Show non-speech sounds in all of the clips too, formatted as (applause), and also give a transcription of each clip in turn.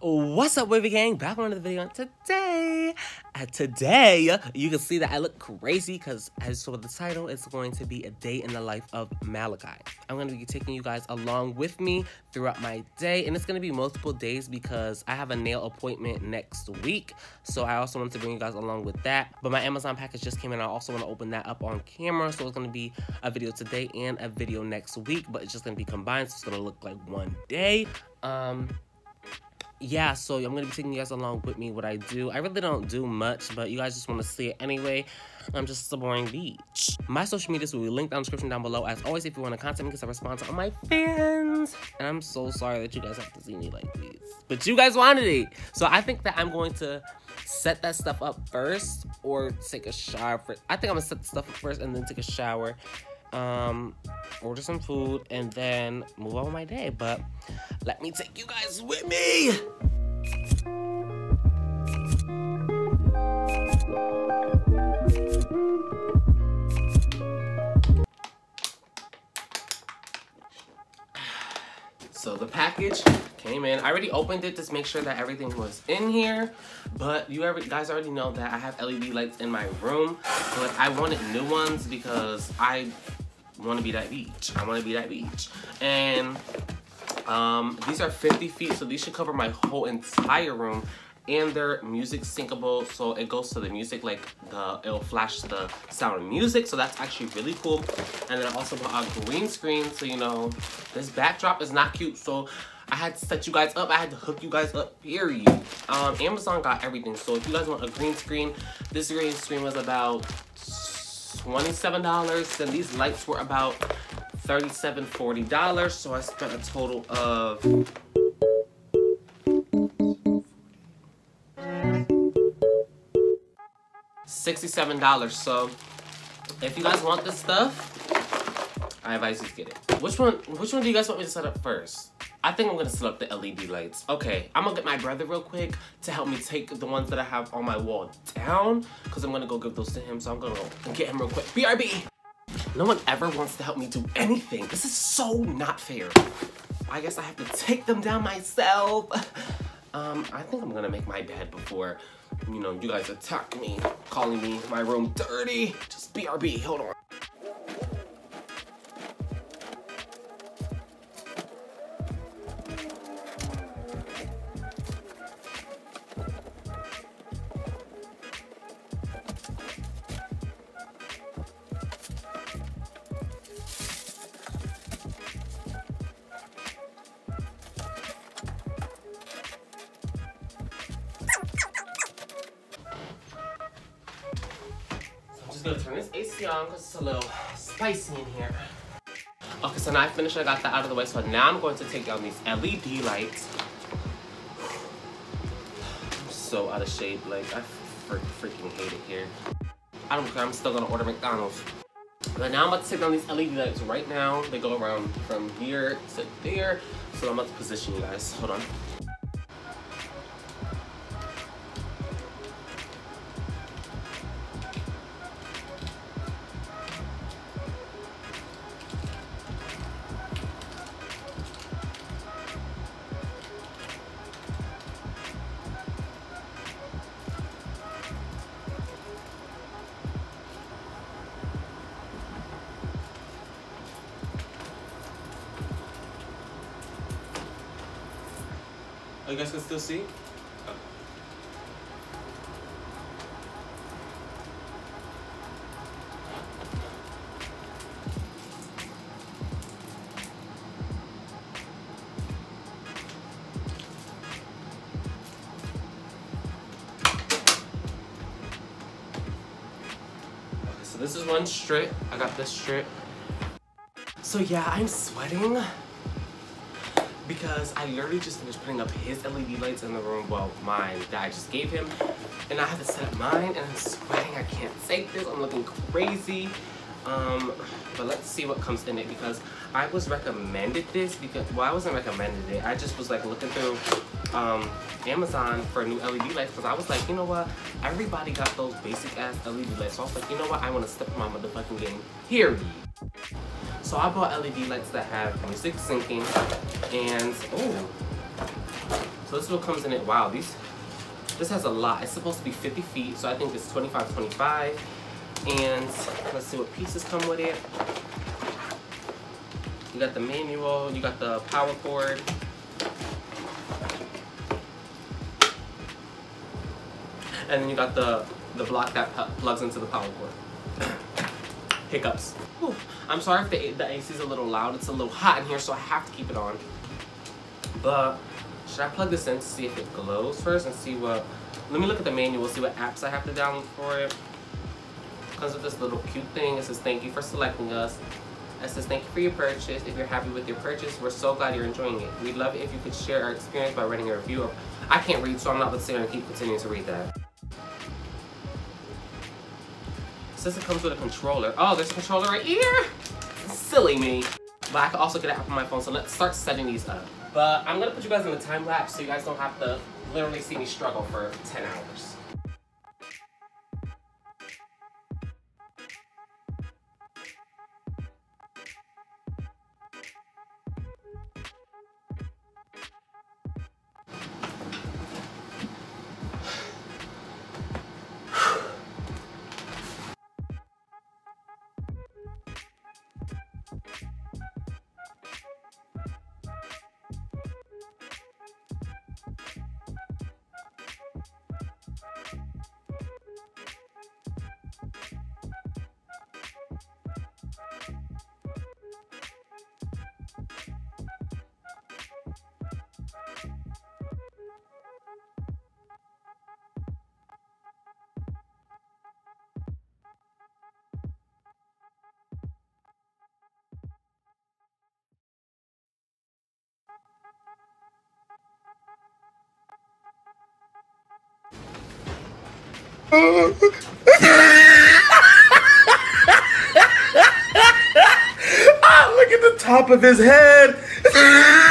What's up, Wavy Gang? Back on another video today. And today, you can see that I look crazy because as for the title, it's going to be a day in the life of Malachi. I'm going to be taking you guys along with me throughout my day, and it's going to be multiple days because I have a nail appointment next week. So I also want to bring you guys along with that. But my Amazon package just came in. I also want to open that up on camera. So it's going to be a video today and a video next week, but it's just going to be combined. So it's going to look like one day. Um, yeah, so I'm gonna be taking you guys along with me what I do. I really don't do much, but you guys just want to see it anyway. I'm just a boring beach. My social medias will be linked down in the description down below. As always, if you want to contact me, because I respond to all my fans. And I'm so sorry that you guys have to see me like this. But you guys wanted it. So I think that I'm going to set that stuff up first or take a shower first. I think I'm gonna set the stuff up first and then take a shower um order some food and then move on with my day but let me take you guys with me So the package came in. I already opened it to make sure that everything was in here. But you guys already know that I have LED lights in my room. But I wanted new ones because I want to be that beach. I want to be that beach. And um, these are 50 feet, so these should cover my whole entire room. And they're music syncable, so it goes to the music, like the it'll flash the sound of music, so that's actually really cool. And then I also bought a green screen, so you know, this backdrop is not cute, so I had to set you guys up. I had to hook you guys up, period. Um, Amazon got everything, so if you guys want a green screen, this green screen was about $27. Then these lights were about $37, $40. So I spent a total of $67. So if you guys want this stuff, I advise you to get it. Which one which one do you guys want me to set up first? I think I'm gonna set up the LED lights. Okay, I'm gonna get my brother real quick to help me take the ones that I have on my wall down because I'm gonna go give those to him. So I'm gonna go get him real quick. BRB! No one ever wants to help me do anything. This is so not fair. I guess I have to take them down myself. Um, I think I'm gonna make my bed before, you know, you guys attack me, calling me my room dirty. Just BRB, hold on. Gonna turn this AC on because it's a little spicy in here. Okay, so now I finished, I got that out of the way. So now I'm going to take down these LED lights. I'm so out of shape, like I freaking hate it here. I don't care, I'm still gonna order McDonald's. But now I'm about to take down these LED lights right now. They go around from here to there. So I'm about to position you guys, hold on. See? so this is one strip. I got this strip. So yeah, I'm sweating because I literally just finished putting up his LED lights in the room, well, mine that I just gave him, and I have to set up mine, and I'm sweating, I can't take this, I'm looking crazy, um, but let's see what comes in it, because I was recommended this, because, well, I wasn't recommended it, I just was, like, looking through, um, Amazon for new LED lights, because I was like, you know what, everybody got those basic-ass LED lights, so I was like, you know what, I want to step my motherfucking game, period. So I bought LED lights that have music syncing and, oh, So this is what comes in it. Wow, these this has a lot. It's supposed to be 50 feet, so I think it's 25, 25. And let's see what pieces come with it. You got the manual, you got the power cord. And then you got the, the block that plugs into the power cord. (clears throat) Hiccups. Whew. I'm sorry if the, the AC is a little loud. It's a little hot in here, so I have to keep it on. But should I plug this in to see if it glows first and see what... Let me look at the manual, see what apps I have to download for it. Comes with this little cute thing. It says, thank you for selecting us. It says, thank you for your purchase. If you're happy with your purchase, we're so glad you're enjoying it. We'd love it if you could share our experience by writing a review. I can't read, so I'm not going to sit here and keep continuing to read that. Says it comes with a controller. Oh, there's a controller right here. Silly me. But I can also get it up on my phone, so let's start setting these up. But I'm gonna put you guys in the time lapse so you guys don't have to literally see me struggle for 10 hours. Oh, look at the top of his head. Ah.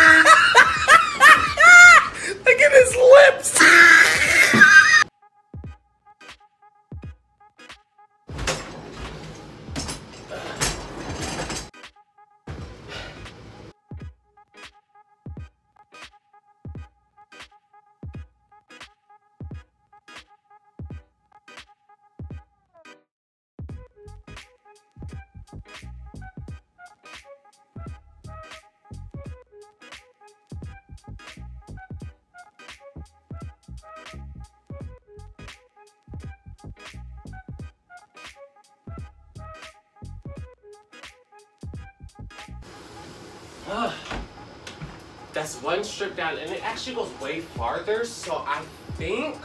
Uh, that's one strip down, and it actually goes way farther, so I think,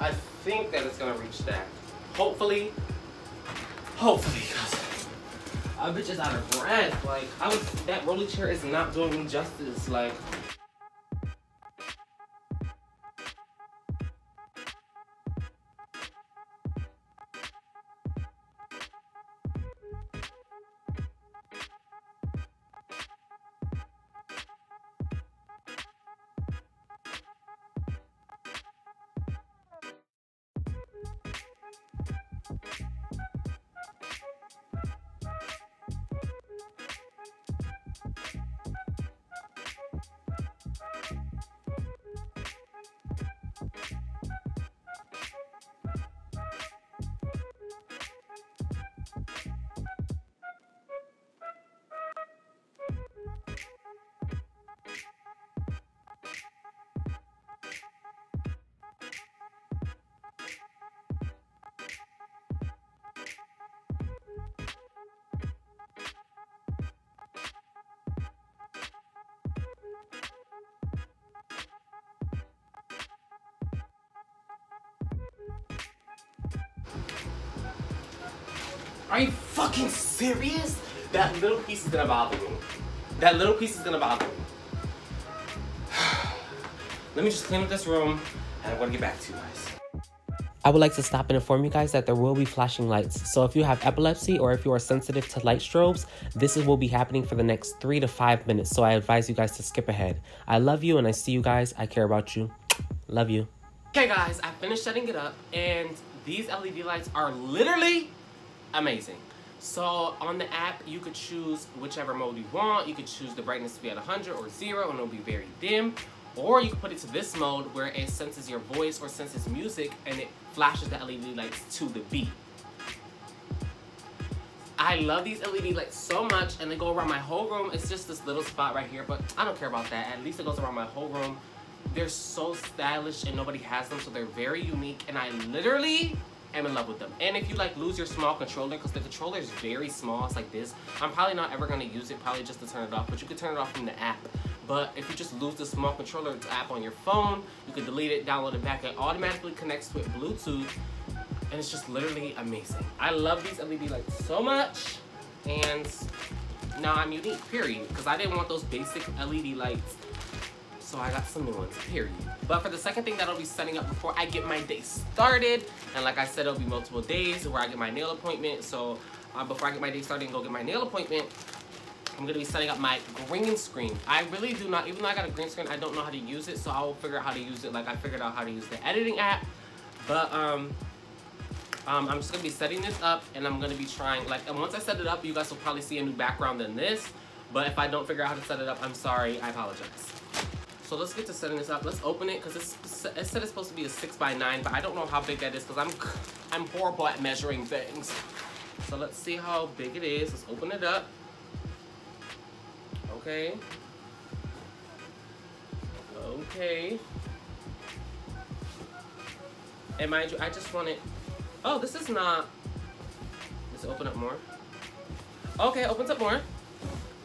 I think that it's gonna reach that. Hopefully, hopefully, because I bitch is out of breath. Like, I was, that rolling chair is not doing me justice. Like, Are you fucking serious? That little piece is gonna bother me. That little piece is gonna bother me. (sighs) Let me just clean up this room and I'm gonna get back to you guys. I would like to stop and inform you guys that there will be flashing lights. So if you have epilepsy or if you are sensitive to light strobes, this will be happening for the next three to five minutes. So I advise you guys to skip ahead. I love you and I see you guys. I care about you. Love you. Okay guys, I finished setting it up and these LED lights are literally amazing. So on the app, you could choose whichever mode you want. You could choose the brightness to be at 100 or zero and it'll be very dim. Or you can put it to this mode where it senses your voice or senses music and it flashes the LED lights to the beat. I love these LED lights so much and they go around my whole room. It's just this little spot right here, but I don't care about that. At least it goes around my whole room. They're so stylish and nobody has them, so they're very unique and I literally am in love with them. And if you like lose your small controller, because the controller is very small, it's like this, I'm probably not ever gonna use it, probably just to turn it off, but you could turn it off from the app. But if you just lose the small controller app on your phone, you could delete it, download it back, it automatically connects with Bluetooth and it's just literally amazing. I love these LED lights so much, and now I'm unique, period, because I didn't want those basic LED lights, so I got some new ones, period. But for the second thing that I'll be setting up before I get my day started, and like I said, it'll be multiple days where I get my nail appointment, so uh, before I get my day started and go get my nail appointment, I'm gonna be setting up my green screen. I really do not, even though I got a green screen, I don't know how to use it, so I will figure out how to use it. Like I figured out how to use the editing app, but um, um, I'm just gonna be setting this up and I'm gonna be trying, like, and once I set it up, you guys will probably see a new background than this. But if I don't figure out how to set it up, I'm sorry, I apologize. So let's get to setting this up. Let's open it, because it said it's supposed to be a six by nine, but I don't know how big that is, because I'm, I'm horrible at measuring things. So let's see how big it is. Let's open it up. Okay. Okay. And mind you, I just want it Oh, this is not... It open up more? Okay, opens up more.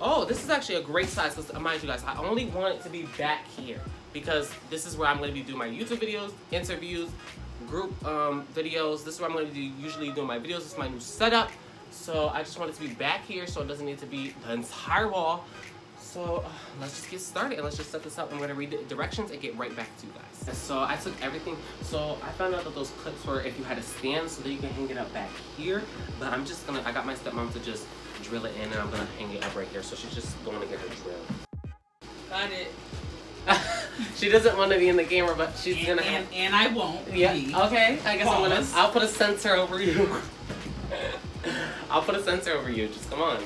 Oh, this is actually a great size. Because, uh, mind you guys, I only want it to be back here. Because this is where I'm going to be doing my YouTube videos, interviews, group um, videos. This is where I'm going to be usually doing my videos. This is my new setup. So I just want it to be back here so it doesn't need to be the entire wall. So uh, let's just get started and let's just set this up. I'm gonna read the directions and get right back to you guys. So I took everything. So I found out that those clips were if you had a stand so that you can hang it up back here. But I'm just gonna, I got my stepmom to just drill it in and I'm gonna hang it up right here. So she's just going to get her drill. Got it. (laughs) she doesn't want to be in the camera, but she's and, gonna. And, and I won't. Yeah. Okay. I guess Pause. I'm gonna. I'll put a censor over you. (laughs) I'll put a censor over you. Just come on.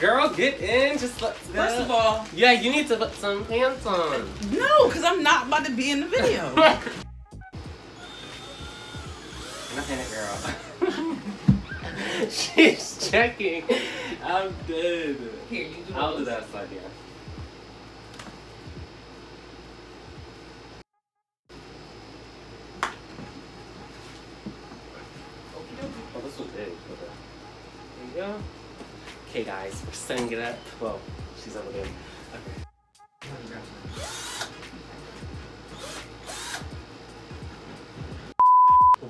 Girl, get in. Just let. First of all, yeah, you need to put some pants on. No, because I'm not about to be in the video. (laughs) not in it, girl. (laughs) She's checking. I'm dead. Here, you do I'll do that side, yeah. Oh, this was big. Okay. There you go. Okay guys, we're setting it up. Well, she's over there. Okay.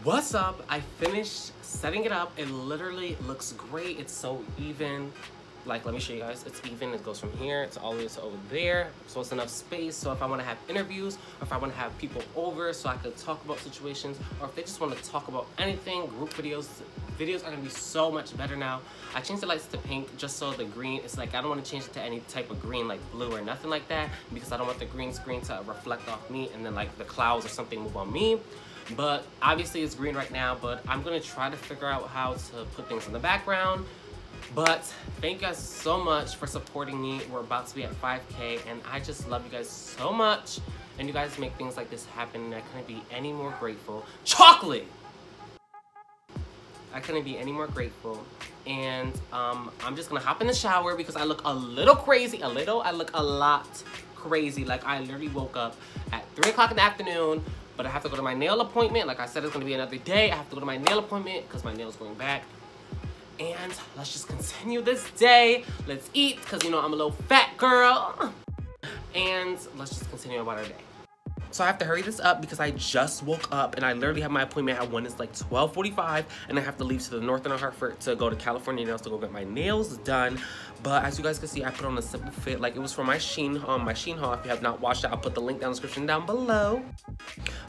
What's up? I finished setting it up. It literally looks great. It's so even. Like let me show you guys. It's even. It goes from here. It's all the way to over there. So it's enough space. So if i want to have interviews or if i want to have people over so i could talk about situations or if they just want to talk about anything group videos videos are going to be so much better now. I changed the lights to pink just so the green it's like i don't want to change it to any type of green like blue or nothing like that because i don't want the green screen to reflect off me and then like the clouds or something move on me but obviously it's green right now but i'm to try to figure out how to put things in the background but thank you guys so much for supporting me. We're about to be at 5K and I just love you guys so much. And you guys make things like this happen and I couldn't be any more grateful. Chocolate! I couldn't be any more grateful. And um, I'm just gonna hop in the shower because I look a little crazy. A little? I look a lot crazy. Like I literally woke up at 3 o'clock in the afternoon but I have to go to my nail appointment. Like I said, it's gonna be another day. I have to go to my nail appointment because my nail's going back. And let's just continue this day. Let's eat, because you know I'm a little fat girl. And let's just continue about our day. So I have to hurry this up because I just woke up and I literally have my appointment at 1. It's like 12.45 and I have to leave to the north end of Hartford to go to California Nails to go get my nails done. But as you guys can see, I put on a simple fit. Like it was for my Shein, um, my Shein haul. If you have not watched it, I'll put the link down in the description down below.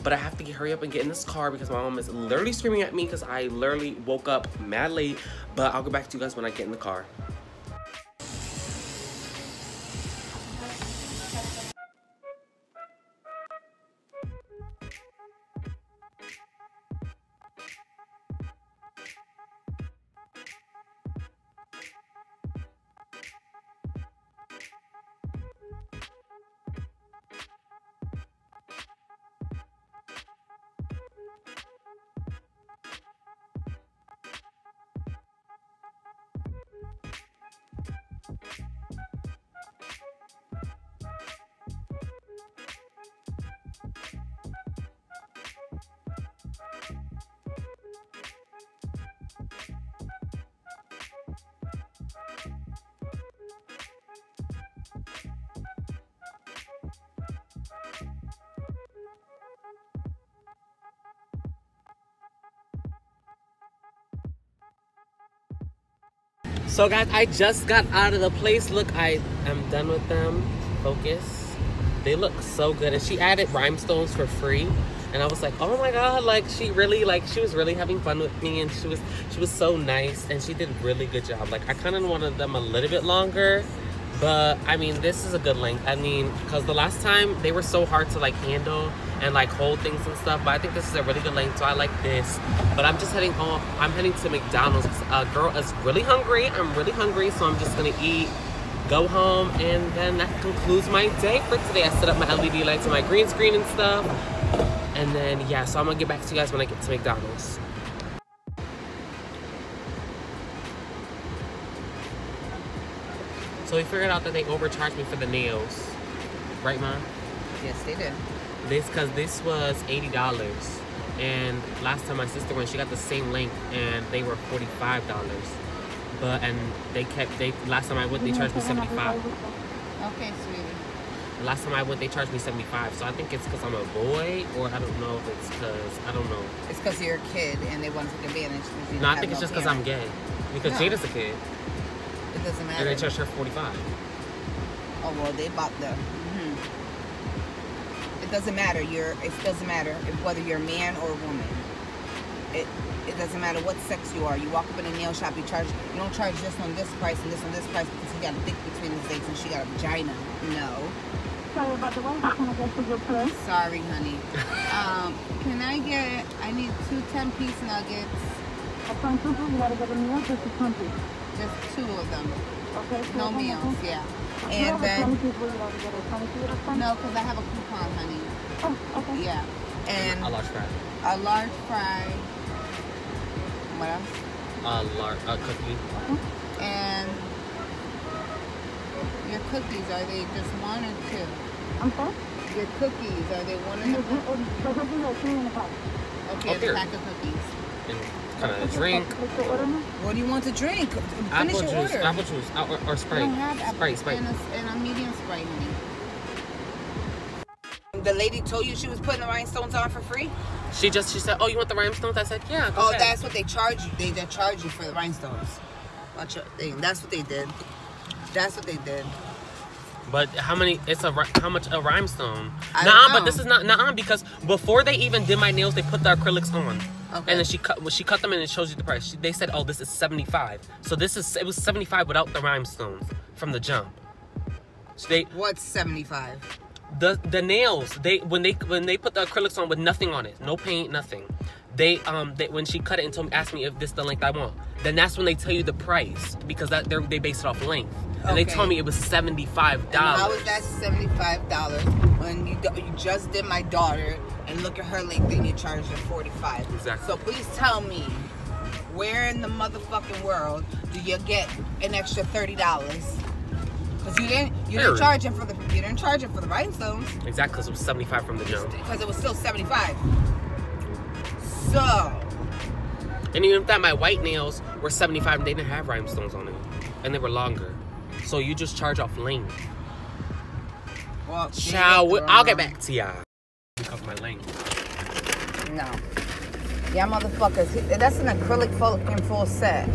But I have to get hurry up and get in this car because my mom is literally screaming at me because I literally woke up mad late. But I'll go back to you guys when I get in the car. So guys, I just got out of the place. Look, I am done with them. Focus. They look so good. And she added rhinestones for free. And I was like, oh my god, like she really like she was really having fun with me and she was she was so nice and she did a really good job. Like I kind of wanted them a little bit longer. But I mean, this is a good length. I mean, because the last time they were so hard to like handle and like hold things and stuff. But I think this is a really good length, so I like this. But I'm just heading home. I'm heading to McDonald's. A uh, girl is really hungry. I'm really hungry, so I'm just gonna eat, go home, and then that concludes my day for today. I set up my LED lights and my green screen and stuff. And then yeah, so I'm gonna get back to you guys when I get to McDonald's. So we figured out that they overcharged me for the nails. Right, Mom? Yes, they did. This, because this was $80. And last time my sister went, she got the same length and they were $45. But, and they kept, they, last time I went, they charged me 75 Okay, sweetie. Last time I went, they charged me 75 So I think it's because I'm a boy, or I don't know if it's because, I don't know. It's because you're a kid and they want to take advantage. No, I think it's just because I'm gay. Because No. Jada's a kid. It doesn't matter. And they charged her 45 Oh well, they bought the. It doesn't matter. You're. It doesn't matter if, whether you're a man or a woman. It. It doesn't matter what sex you are. You walk up in a nail shop. You charge. You don't charge this one this price and this one this price because he got a dick between his legs and she got a vagina. No. Sorry about the wait. Can I get to your place? Sorry, honey. Um, can I get? I need two 10 piece nuggets. A front super, you gotta get a meal, just a 20. Just two of them. Okay, so No meals. Yeah. And then 20 piece, will you gotta get a 20 piece or something? no, because I have a coupon, honey. Oh, okay. Yeah. And A large fry. a large fry. What else? A large, a cookie. Mm-hmm. And your cookies, are they just one or two? I'm sorry? Your cookies, are they one mm-hmm. oh, The or two? cookies are three in a pack. Okay, Oh, a pack of cookies. And kind of a drink. What's the order now? What do you want to drink? Finish Apple your juice, order. apple juice, or, or I Sprite. don't have apple Sprite, Sprite. And a, and a medium Sprite, honey. The lady told you she was putting the rhinestones on for free? She just, she said, oh, you want the rhinestones? I said, yeah, go Oh, ahead. that's what they charge you. They, they charge you for the rhinestones. Watch your thing. That's what they did. That's what they did. But how many? It's a how much a rhinestone? I but this is not nah because before they even did my nails, they put the acrylics on, Okay. and then she cut. Well, she cut them and it shows you the price. She, they said, oh, this is seventy five. So this is it was seventy five without the rhinestones from the jump. So they What's 75? The the nails they when they when they put the acrylics on with nothing on it, no paint, nothing. They um they when she cut it and told me asked me if this the length I want, then that's when they tell you the price because that they they base it off length. And they told me it was seventy five And how is that $75 when you you just did my daughter and look at her length and you charged her 45 Exactly. So please tell me, where in the motherfucking world do you get an extra $30? Because you didn't you didn't charge him for the you didn't charge him for the rhinestones Exactly, because it was seventy five from the jump. because it was still 75 So And even if that, my white nails were 75 and they didn't have rhinestones on them. And they were longer. So you just charge off length. well, she Shall we? I'll get back to y'all. Because my length. No. Yeah, motherfuckers. That's an acrylic fucking full set.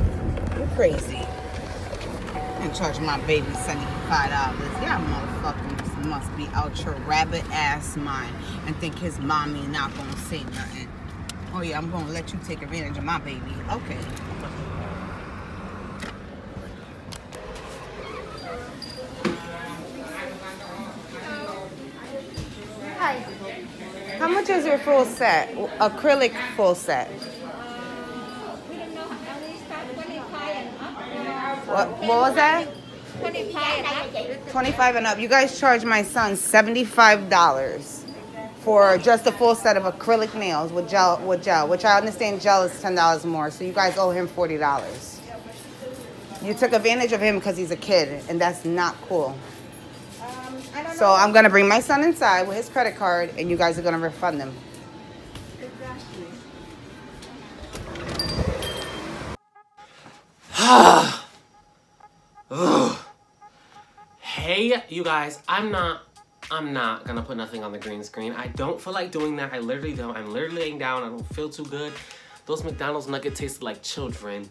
You're crazy. And charge my baby seventy-five dollars. Yeah, motherfuckers must be out your rabbit ass mind and think his mommy not gonna say nothing. Oh yeah, I'm gonna let you take advantage of my baby. Okay. Hi. How much is your full set? Acrylic full set. What, what was that? 25 and up. You guys charge my son $75 for just a full set of acrylic nails with gel, with gel, which I understand gel is $10 more. So you guys owe him $40. You took advantage of him because he's a kid, and that's not cool. So I'm gonna bring my son inside with his credit card, and you guys are gonna refund him. (sighs) (sighs) (sighs) Hey, you guys, I'm not. I'm not gonna put nothing on the green screen. I don't feel like doing that. I literally don't. I'm literally laying down. I don't feel too good. Those McDonald's nuggets tasted like children.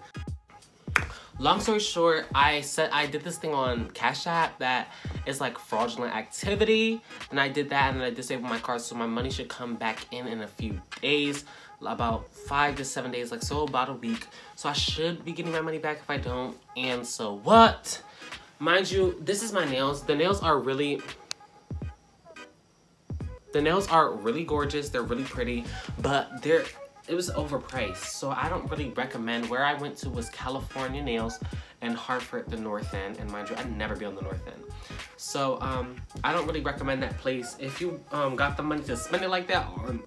long story short, I said I did this thing on Cash App that is like fraudulent activity, and I did that, and I disabled my card, so my money should come back in in a few days, about five to seven days, like so about a week. So I should be getting my money back if I don't. And so what? Mind you, this is my nails. The nails are really the nails are really gorgeous. They're really pretty, but they're it was overpriced. So I don't really recommend. Where I went to was California Nails and Hartford, the North End. And mind you, I'd never be on the North End. So um, I don't really recommend that place. If you um, got the money to spend it like that, or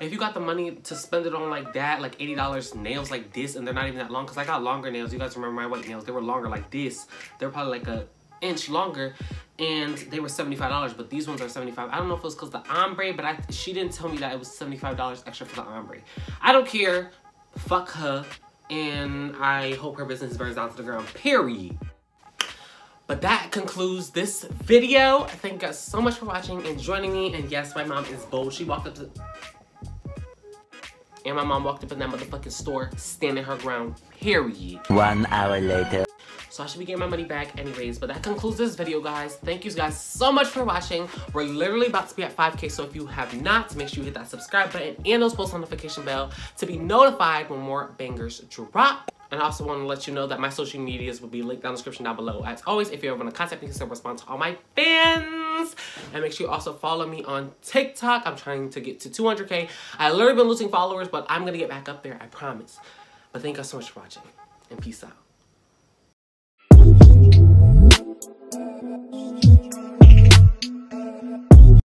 if you got the money to spend it on like that, like $80 nails like this, and they're not even that long, because I got longer nails. You guys remember my white nails. They were longer like this. They're probably like a inch longer and they were $75 but these ones are 75 i don't know if it was because the ombre but I, she didn't tell me that it was $75 extra for the ombre. I don't care. Fuck her and i hope her business burns down to the ground period. But that concludes this video. Thank you guys so much for watching and joining me. And yes my mom is bold. She walked up to and my mom walked up in that motherfucking store standing her ground period One hour later. so I should be getting my money back anyways. But that concludes this video, guys. Thank you guys so much for watching. We're literally about to be at 5K. So if you have not, make sure you hit that subscribe button and those post notification bell to be notified when more bangers drop. And I also want to let you know that my social medias will be linked down in the description down below. As always, if you ever want to contact me, you can respond to all my fans. And make sure you also follow me on TikTok. I'm trying to get to 200K. I literally been losing followers, but I'm going to get back up there, I promise. But thank you guys so much for watching. And peace out.